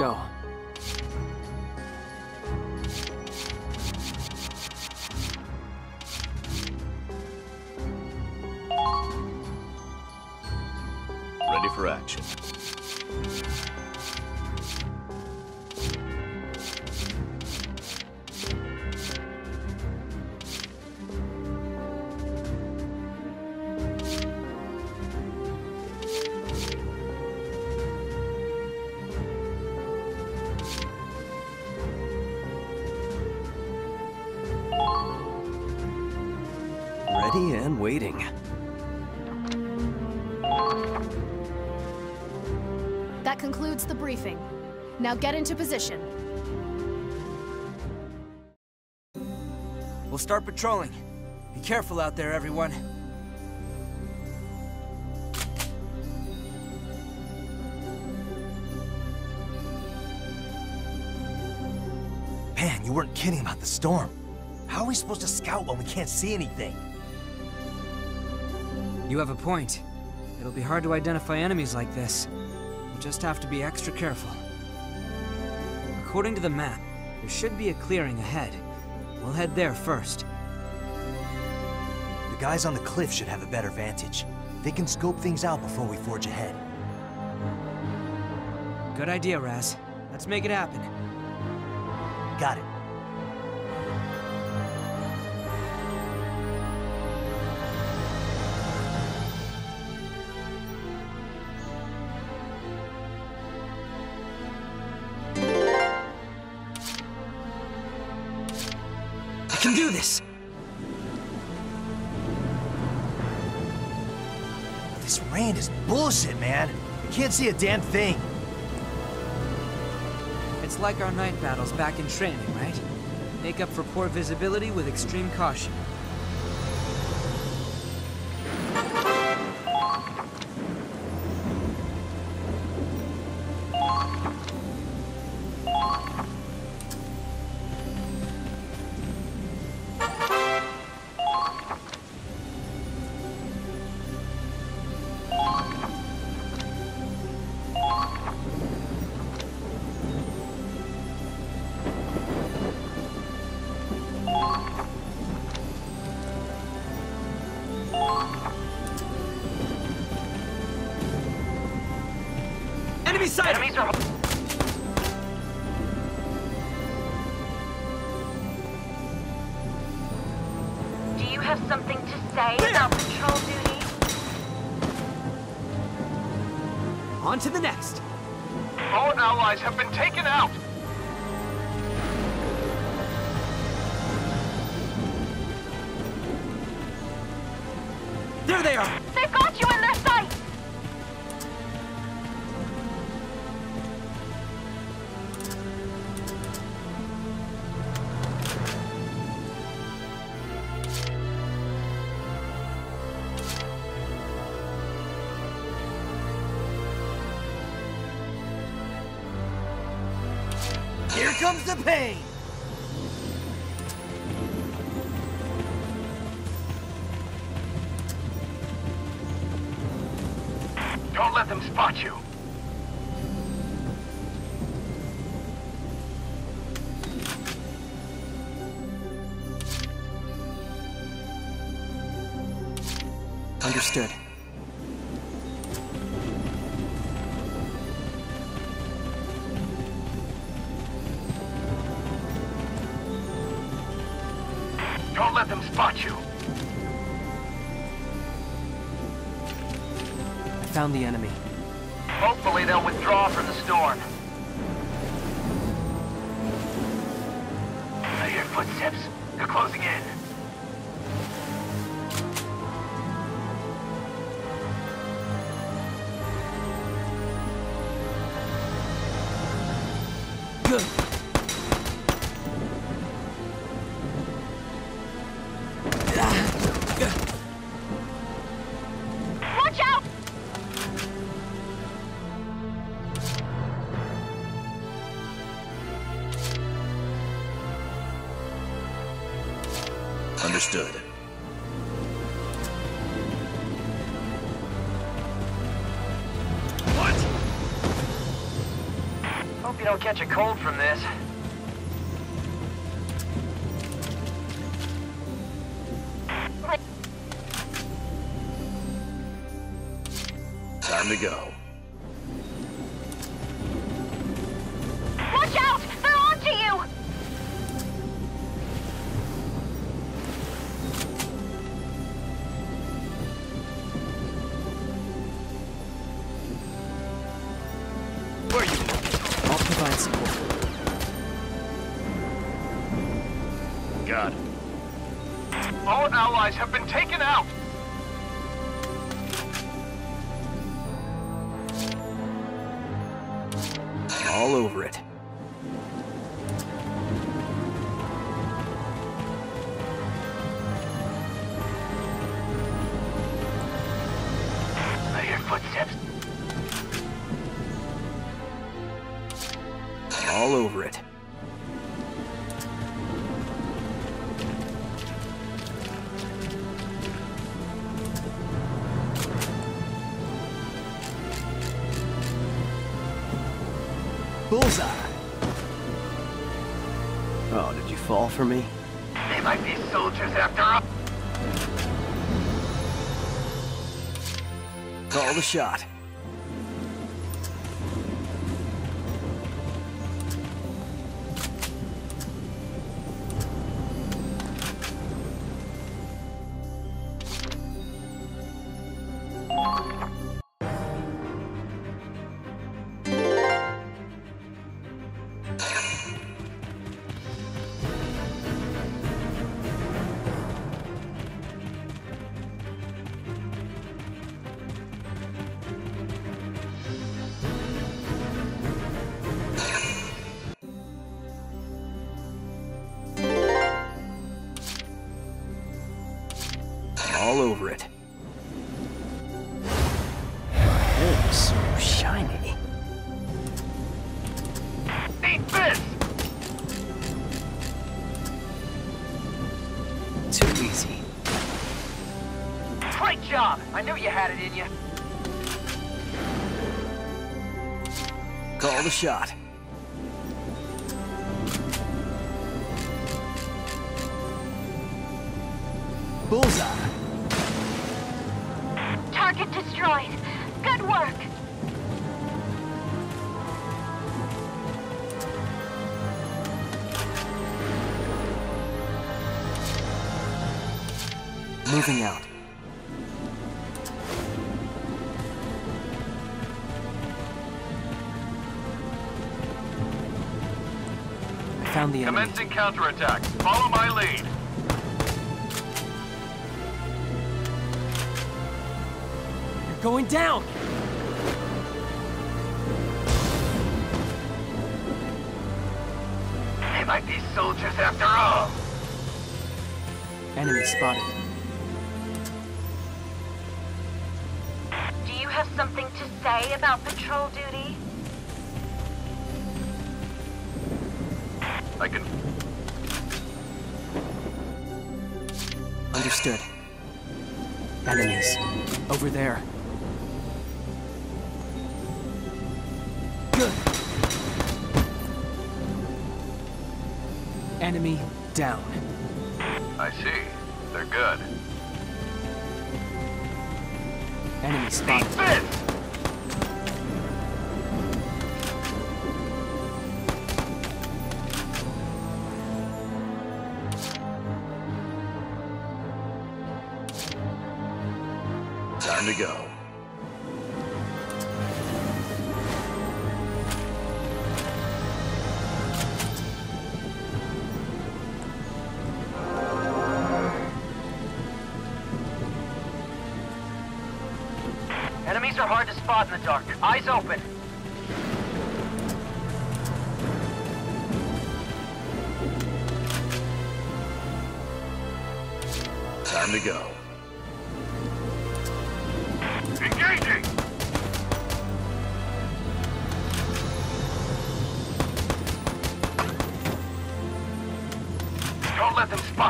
Let's go. Ready and waiting. That concludes the briefing. Now get into position. We'll start patrolling. Be careful out there, everyone. Man, you weren't kidding about the storm. How are we supposed to scout when we can't see anything? You have a point. It'll be hard to identify enemies like this. We'll just have to be extra careful. According to the map, there should be a clearing ahead. We'll head there first. The guys on the cliff should have a better vantage. They can scope things out before we forge ahead. Good idea, Raz. Let's make it happen. Got it. See a damn thing. It's like our night battles back in training, right? Make up for poor visibility with extreme caution. Have something to say about patrol duty? On to the next! All allies have been taken out! Don't let them spot you. Found the enemy. Hopefully they'll withdraw from the storm. I hear footsteps. They're closing in. Good! Don't catch a cold from this. Time to go. Footsteps. All over it. Bullseye! Oh, did you fall for me? Call the shot. You had it in you. Call the shot. Bullseye! Target destroyed. Good work. Moving out. Found the enemy. Commencing counterattack. Follow my lead. You're going down! They might be soldiers after all. Enemy spotted. Do you have something to say about patrol duty? I can... Understood. Enemies. Over there. Good. Enemy down. I see. They're good. Enemy Eat spotted. this! To go. Enemies are hard to spot in the dark. Eyes open.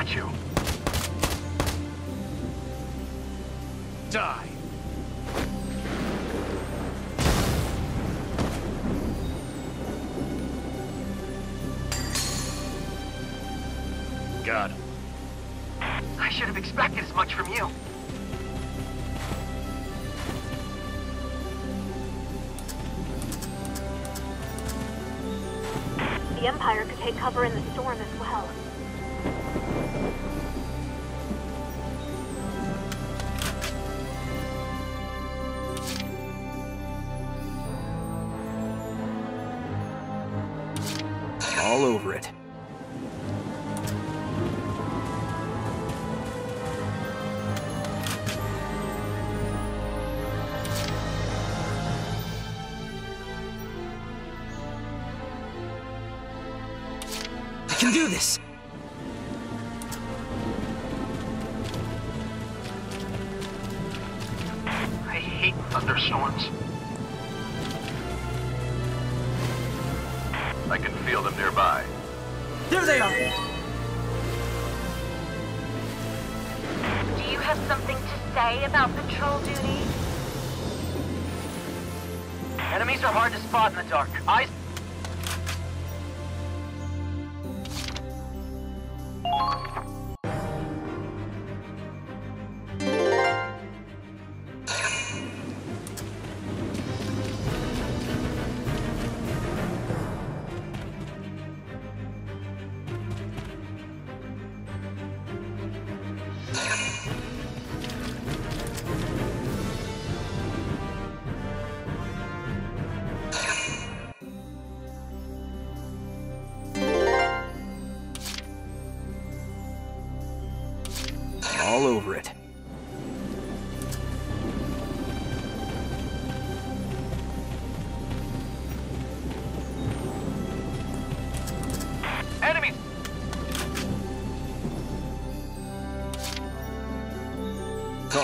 Spot you. all over it. I can do this! spot in the dark. Eyes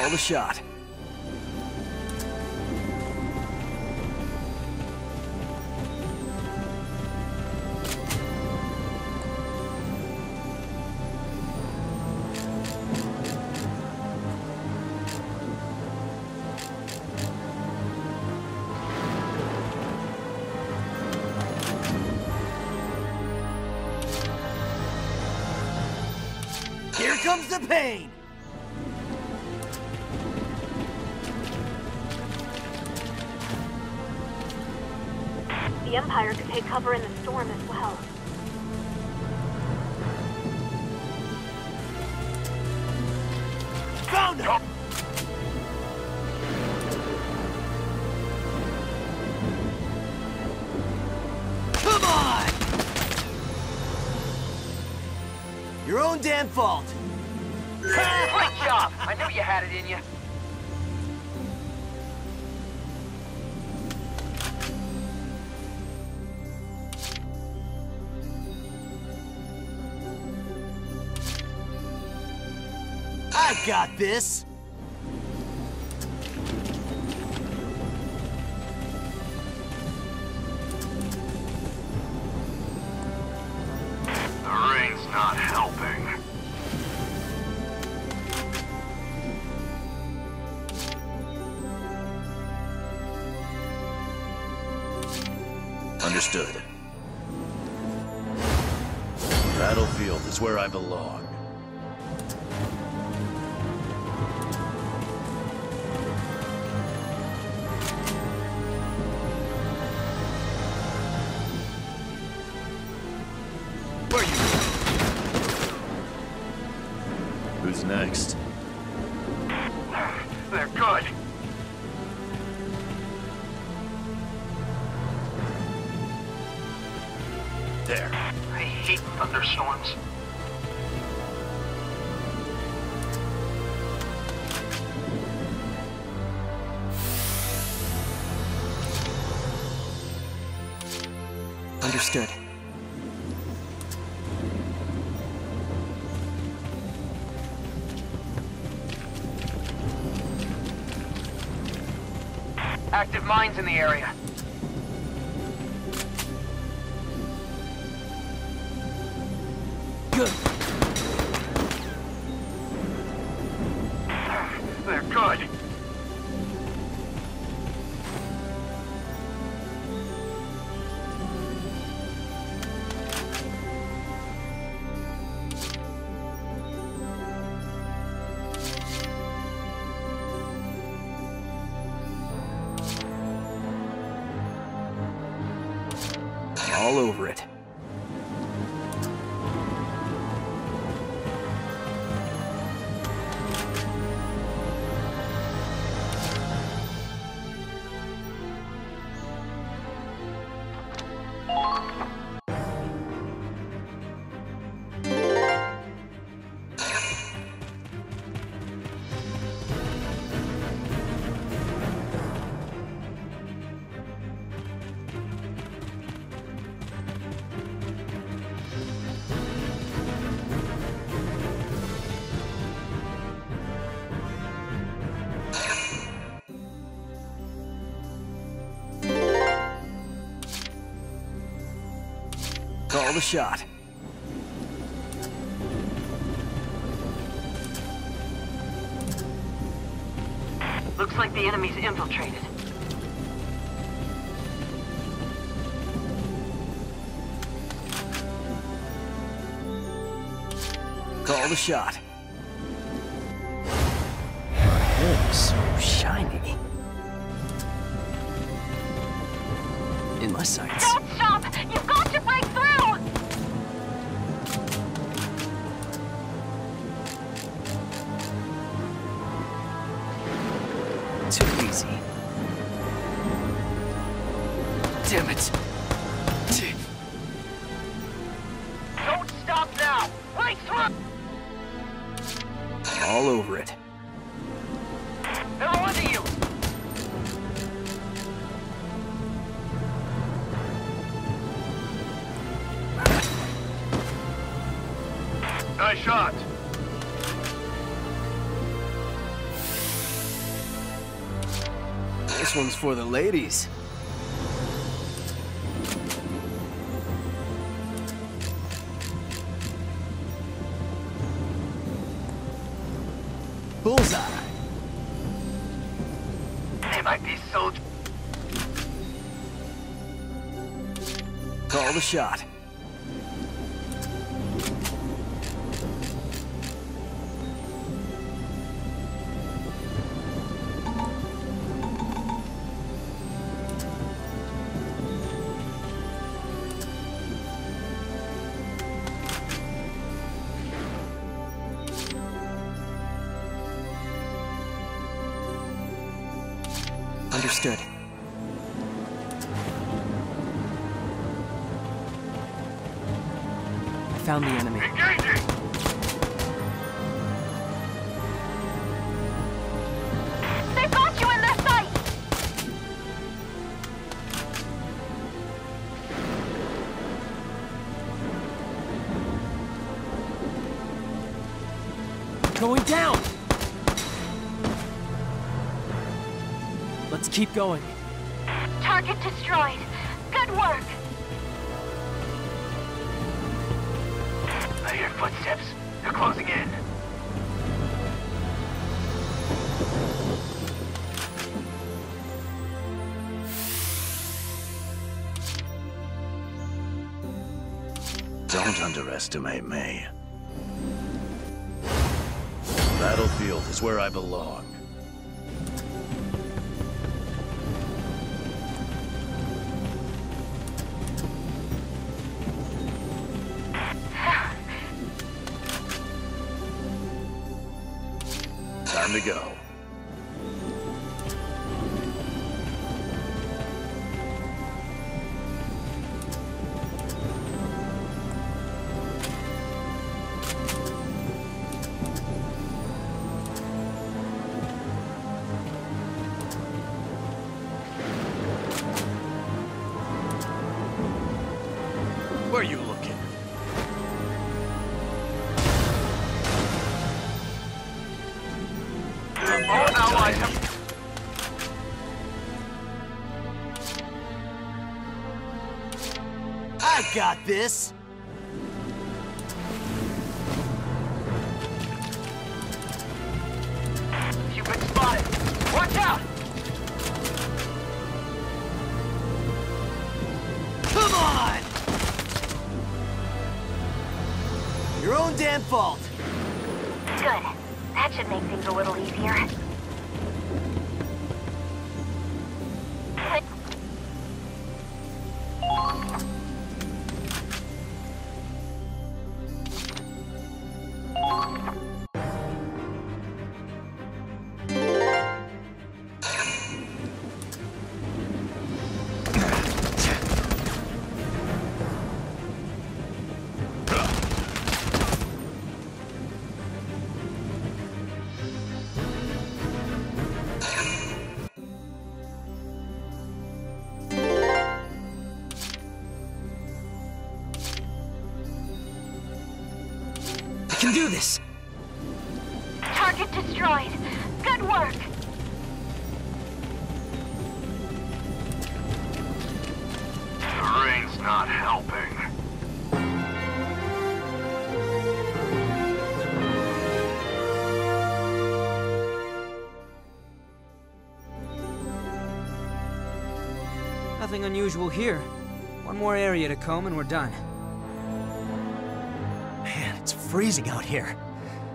call the shot. fault. Great job. I knew you had it in you. I got this. Understood. Battlefield is where I belong. Understood. Active mines in the area. All over it. Call the shot. Looks like the enemy's infiltrated. Call the shot. It's so shiny. In my sights. Too easy. Damn it. For the ladies. Bullseye. They might be so... Call the shot. Found the enemy. Engaging! They've got you in their sight! Going down! Let's keep going. Target destroyed. Good work! They're closing in. Don't underestimate me. Battlefield is where I belong. To go. I got this! Do this! Target destroyed. Good work. The rain's not helping. Nothing unusual here. One more area to comb and we're done. It's freezing out here.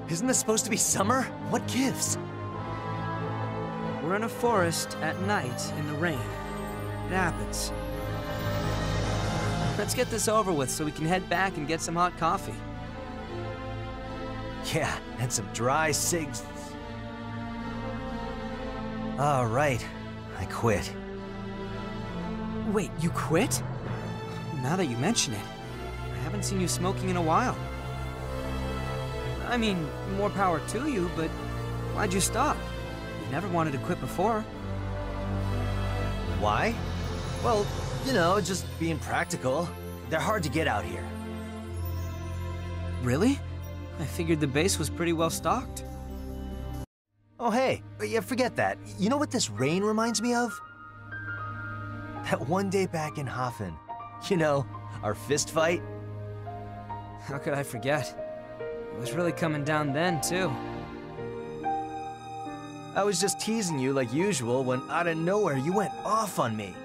Isn't this supposed to be summer? What gives? We're in a forest at night in the rain. It happens. Let's get this over with so we can head back and get some hot coffee. Yeah, and some dry cigs. All right, I quit. Wait, you quit? Now that you mention it, I haven't seen you smoking in a while. I mean, more power to you, but why'd you stop? You never wanted to quit before. Why? Well, you know, just being practical. They're hard to get out here. Really? I figured the base was pretty well stocked. Oh, hey, uh, yeah, forget that. You know what this rain reminds me of? That one day back in Hafen. You know, our fist fight? How could I forget? Was really coming down then, too. I was just teasing you like usual when out of nowhere you went off on me.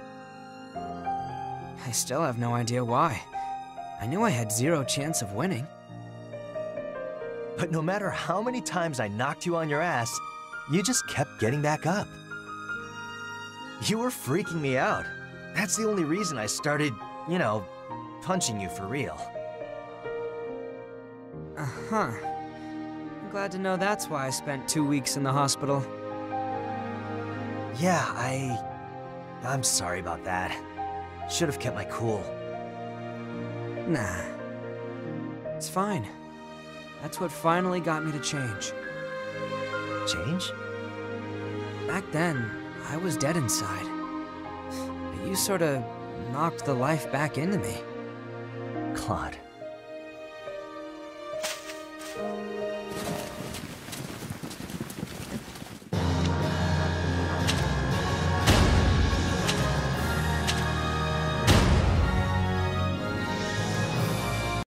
I still have no idea why. I knew I had zero chance of winning. But no matter how many times I knocked you on your ass, you just kept getting back up. You were freaking me out. That's the only reason I started, you know, punching you for real. Uh-huh. I'm glad to know that's why I spent two weeks in the hospital. Yeah, I... I'm sorry about that. Should have kept my cool. Nah. It's fine. That's what finally got me to change. Change? Back then, I was dead inside. But you sorta knocked the life back into me. Claude,